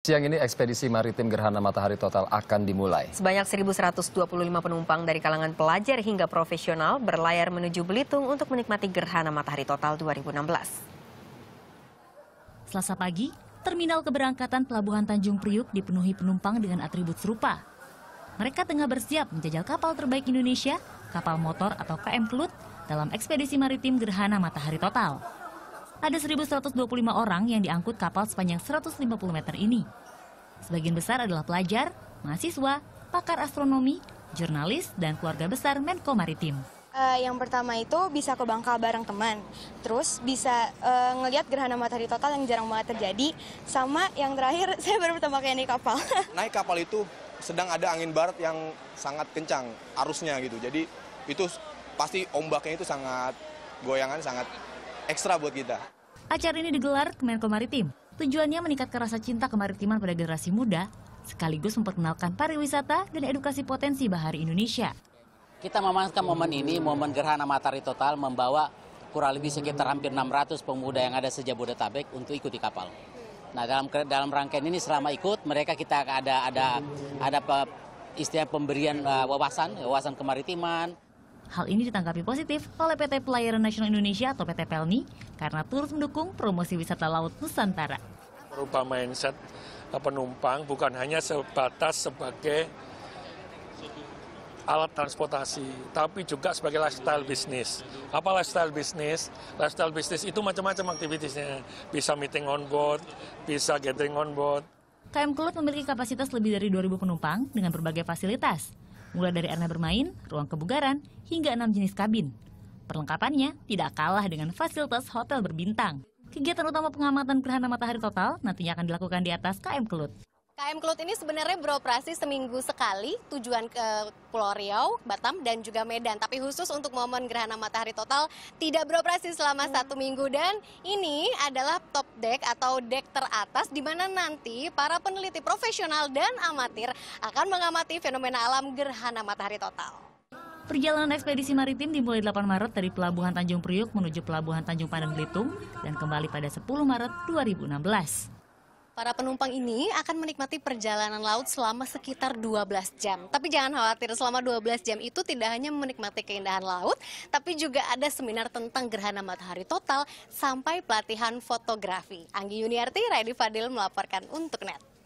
Siang ini ekspedisi maritim gerhana matahari total akan dimulai. Sebanyak 1.125 penumpang dari kalangan pelajar hingga profesional berlayar menuju Belitung untuk menikmati gerhana matahari total 2016. Selasa pagi, terminal keberangkatan Pelabuhan Tanjung Priuk dipenuhi penumpang dengan atribut serupa. Mereka tengah bersiap menjajal kapal terbaik Indonesia, kapal motor atau KM Kelut, dalam ekspedisi maritim gerhana matahari total. Ada 1.125 orang yang diangkut kapal sepanjang 150 meter ini. Sebagian besar adalah pelajar, mahasiswa, pakar astronomi, jurnalis, dan keluarga besar Menko Maritim. Uh, yang pertama itu bisa ke Bangka bareng teman, terus bisa uh, ngelihat gerhana matahari total yang jarang banget terjadi, sama yang terakhir saya baru pertama kali naik kapal. naik kapal itu sedang ada angin barat yang sangat kencang arusnya gitu, jadi itu pasti ombaknya itu sangat goyangan sangat ekstra buat kita. Acara ini digelar Kemenko Maritim. Tujuannya meningkatkan rasa cinta kemaritiman pada generasi muda, sekaligus memperkenalkan pariwisata dan edukasi potensi bahari Indonesia. Kita memanfaatkan momen ini, momen gerhana matahari total, membawa kurang lebih sekitar hampir 600 pemuda yang ada sejak Bodetabek untuk ikut di kapal. Nah dalam dalam rangkaian ini selama ikut mereka kita ada ada ada istilah pemberian uh, wawasan wawasan kemaritiman, Hal ini ditanggapi positif oleh PT Pelayaran Nasional Indonesia atau PT PELNI karena turut mendukung promosi wisata laut Nusantara. Merubah mindset penumpang bukan hanya sebatas sebagai alat transportasi, tapi juga sebagai lifestyle bisnis. Apa lifestyle bisnis? Lifestyle bisnis itu macam-macam aktivitasnya. Bisa meeting on board, bisa gathering on board. KM Kelut memiliki kapasitas lebih dari 2.000 penumpang dengan berbagai fasilitas mulai dari arena bermain, ruang kebugaran, hingga enam jenis kabin. Perlengkapannya tidak kalah dengan fasilitas hotel berbintang. Kegiatan utama pengamatan gerhana matahari total nantinya akan dilakukan di atas KM Kelut. KM Kelut ini sebenarnya beroperasi seminggu sekali tujuan ke Pulau Riau, Batam, dan juga Medan. Tapi khusus untuk momen gerhana matahari total tidak beroperasi selama satu minggu. Dan ini adalah top deck atau deck teratas di mana nanti para peneliti profesional dan amatir akan mengamati fenomena alam gerhana matahari total. Perjalanan ekspedisi maritim dimulai 8 Maret dari Pelabuhan Tanjung Priuk menuju Pelabuhan Tanjung Pandan Belitung dan kembali pada 10 Maret 2016. Para penumpang ini akan menikmati perjalanan laut selama sekitar 12 jam. Tapi jangan khawatir, selama 12 jam itu tidak hanya menikmati keindahan laut, tapi juga ada seminar tentang gerhana matahari total sampai pelatihan fotografi. Anggi Yuniarti, Raidi Fadil melaporkan untuk NET.